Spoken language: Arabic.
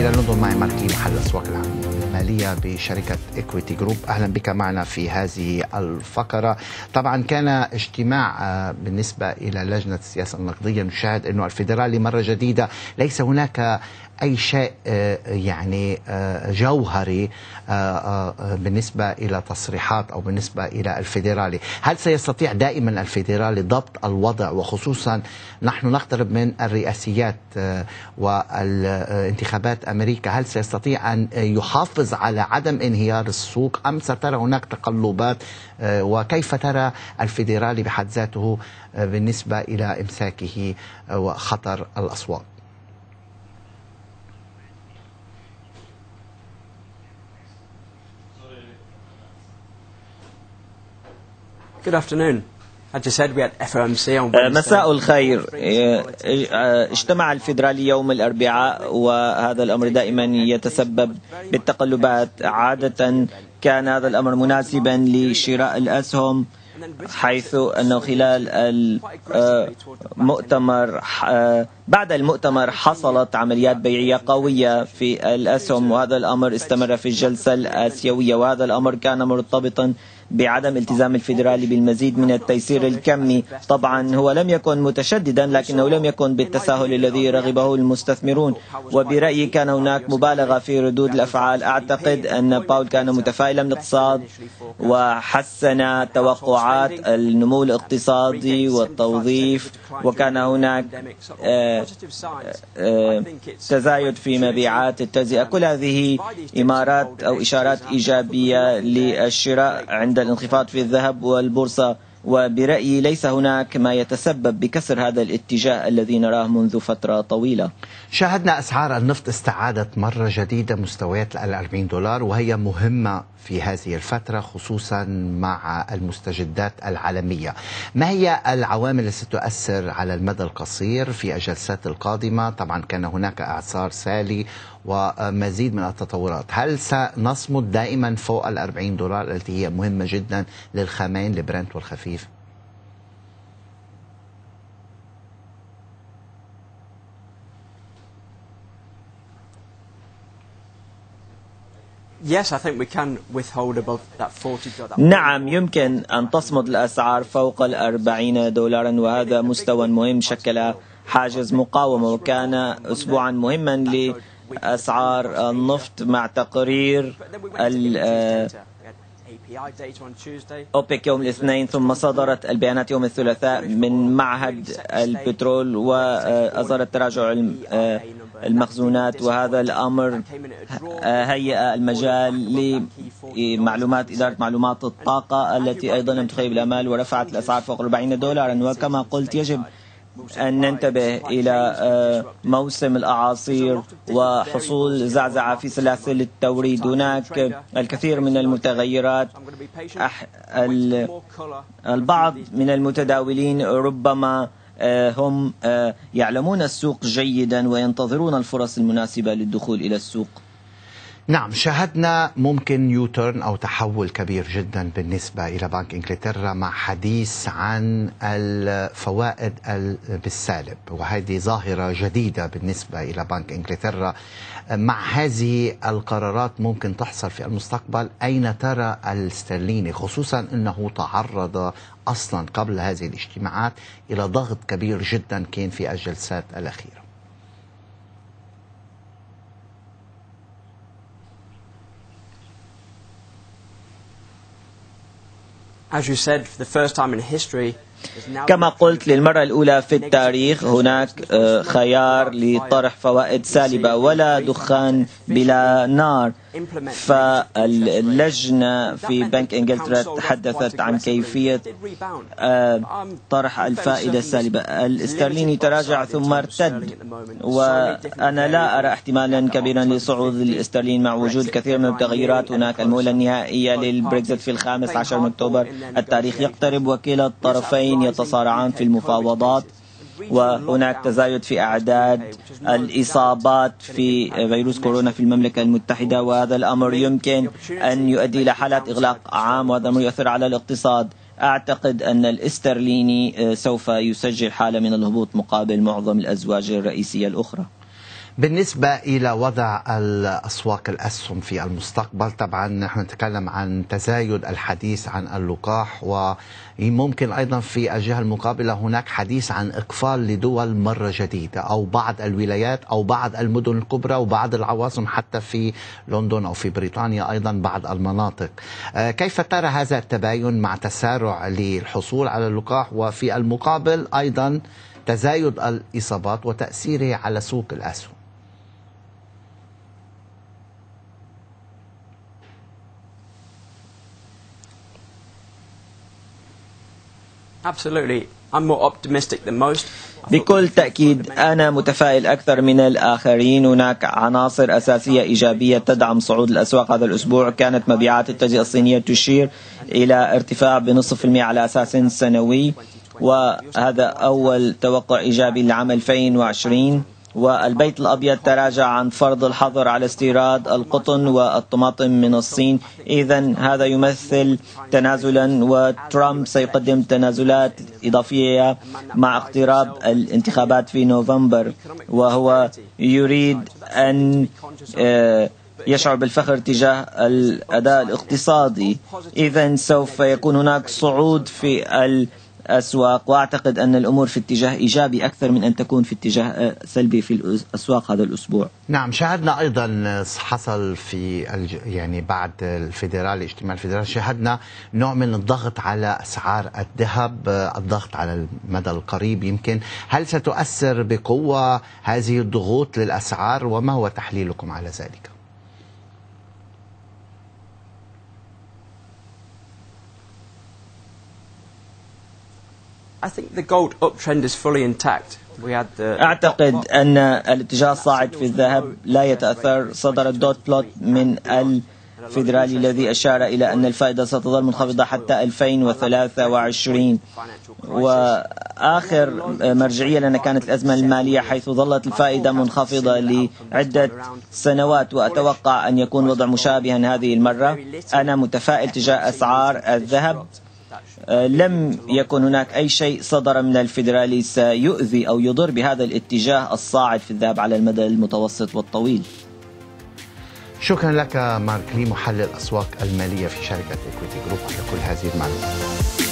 إلى لندن معي ماركي محل الأسواق المالية بشركة إكويتي جروب أهلا بك معنا في هذه الفقرة. طبعا كان اجتماع آه، بالنسبة إلى لجنة السياسة النقدية نشاهد أنه الفيدرالي مرة جديدة ليس هناك أي شيء آه، يعني آه، جوهري بالنسبة إلى تصريحات أو بالنسبة إلى الفيدرالي. هل سيستطيع دائما الفيدرالي ضبط الوضع؟ وخصوصا نحن نقترب من الرئاسيات والانتخابات أمريكا. هل سيستطيع أن يحافظ على عدم انهيار السوق؟ أم سترى هناك تقلبات؟ وكيف ترى الفيدرالي بحد ذاته بالنسبة إلى إمساكه وخطر الأسواق؟ Good afternoon. آه، مساء الخير. آه، آه، اجتمع الفيدرالي يوم الأربعاء وهذا الأمر دائما يتسبب بالتقلبات. عادة كان هذا الأمر مناسبا لشراء الأسهم حيث أنه خلال المؤتمر بعد المؤتمر حصلت عمليات بيعية قوية في الأسهم وهذا الأمر استمر في الجلسة الآسيوية وهذا الأمر كان مرتبطا بعدم التزام الفيدرالي بالمزيد من التيسير الكمي. طبعا هو لم يكن متشددا لكنه لم يكن بالتساهل الذي رغبه المستثمرون. وبرأيي كان هناك مبالغة في ردود الأفعال. أعتقد أن باول كان متفائلا بالاقتصاد وحسن توقعات النمو الاقتصادي والتوظيف وكان هناك آه، آه، تزايد في مبيعات التجزئة. كل هذه إمارات أو إشارات إيجابية للشراء عند الانخفاض في الذهب والبورصة وبرأيي ليس هناك ما يتسبب بكسر هذا الاتجاه الذي نراه منذ فترة طويلة. شاهدنا أسعار النفط استعادت مرة جديدة مستويات ال 40 دولار وهي مهمة في هذه الفترة خصوصا مع المستجدات العالمية. ما هي العوامل التي ستؤثر على المدى القصير في الجلسات القادمة؟ طبعا كان هناك إعصار سالي ومزيد من التطورات. هل سنصمد دائما فوق ال 40 دولار التي هي مهمة جدا للخامين لبرنت والخفيف؟ نعم يمكن أن تصمد الأسعار فوق الأربعين دولارا وهذا مستوى مهم. شكل حاجز مقاومة وكان أسبوعا مهما لأسعار النفط مع تقرير أوبك يوم الاثنين ثم صدرت البيانات يوم الثلاثاء من معهد البترول وأظهرت تراجع المخزونات. وهذا الأمر هيئ المجال لمعلومات إدارة معلومات الطاقة التي أيضا لم تخيب الأمال ورفعت الأسعار فوق 40 دولارا. وكما قلت يجب أن ننتبه إلى موسم الأعاصير وحصول زعزعة في سلاسل التوريد. هناك الكثير من المتغيرات. البعض من المتداولين ربما هم يعلمون السوق جيدا وينتظرون الفرص المناسبة للدخول إلى السوق. نعم شاهدنا ممكن يوترن أو تحول كبير جدا بالنسبة إلى بنك إنجلترا مع حديث عن الفوائد بالسالب. وهذه ظاهرة جديدة بالنسبة إلى بنك إنجلترا. مع هذه القرارات ممكن تحصل في المستقبل أين ترى الاسترليني خصوصا أنه تعرض أصلا قبل هذه الاجتماعات إلى ضغط كبير جدا كان في الجلسات الأخيرة. كما قلت للمرة الأولى في التاريخ هناك آه، خيار لطرح فوائد سالبة ولا دخان بلا نار. فاللجنة في بنك إنجلترا تحدثت عن كيفية آه، طرح الفائدة السالبة. الاسترليني تراجع ثم ارتد. وأنا لا أرى احتمالا كبيرا لصعود الاسترليني مع وجود كثير من التغيرات هناك المولة النهائية للبريكزت في الخامس عشر من أكتوبر. التاريخ يقترب وكلا الطرفين يتصارعان في المفاوضات. وهناك تزايد في أعداد الإصابات في فيروس كورونا في المملكة المتحدة وهذا الأمر يمكن أن يؤدي إلى حالة إغلاق عام وهذا الأمر يؤثر على الاقتصاد. أعتقد أن الاسترليني سوف يسجل حالة من الهبوط مقابل معظم الأزواج الرئيسية الأخرى. بالنسبة إلى وضع الأسواق الأسهم في المستقبل طبعا نحن نتكلم عن تزايد الحديث عن اللقاح وممكن أيضا في الجهة المقابلة هناك حديث عن إقفال لدول مرة جديدة أو بعض الولايات أو بعض المدن الكبرى وبعض العواصم حتى في لندن أو في بريطانيا أيضا بعض المناطق. آه، كيف ترى هذا التباين مع تسارع للحصول على اللقاح؟ وفي المقابل أيضا تزايد الإصابات وتأثيره على سوق الأسهم. Absolutely. I'm more optimistic than most. بكل تأكيد أنا متفائل أكثر من الآخرين. هناك عناصر أساسية إيجابية تدعم صعود الأسواق هذا الأسبوع. كانت مبيعات التجزئة الصينية تشير إلى ارتفاع بنصف المئة على أساس سنوي. وهذا أول توقع إيجابي لعام 2020 والبيت الأبيض تراجع عن فرض الحظر على استيراد القطن والطماطم من الصين. إذا هذا يمثل تنازلا وترامب سيقدم تنازلات إضافية مع اقتراب الانتخابات في نوفمبر. وهو يريد أن آه، يشعر بالفخر تجاه الأداء الاقتصادي. إذا سوف يكون هناك صعود في الأسواق وأعتقد أن الأمور في اتجاه إيجابي أكثر من أن تكون في اتجاه سلبي في الأسواق هذا الأسبوع نعم شاهدنا أيضا حصل في الج... يعني بعد الفيدرالي اجتماع الفيدرالي شاهدنا نوع من الضغط على أسعار الذهب الضغط على المدى القريب يمكن هل ستؤثر بقوة هذه الضغوط للأسعار وما هو تحليلكم على ذلك؟ I think the gold uptrend is fully intact. We had the أعتقد أن الاتجاه الصاعد في الذهب لا يتأثر. صدر الدوت بلوت من الفيدرالي الذي أشار إلى أن الفائدة ستظل منخفضة حتى 2023 وآخر مرجعية لنا كانت الأزمة المالية حيث ظلت الفائدة منخفضة لعدة سنوات وأتوقع أن يكون وضع مشابها هذه المرة. أنا متفائل تجاه أسعار الذهب. لم يكن هناك أي شيء صدر من الفيدرالي سيؤذي أو يضر بهذا الاتجاه الصاعد في الذهب على المدى المتوسط والطويل. شكرا لك مارك لي محلل الاسواق المالية في شركة Equity Group على كل هذه المعلومات.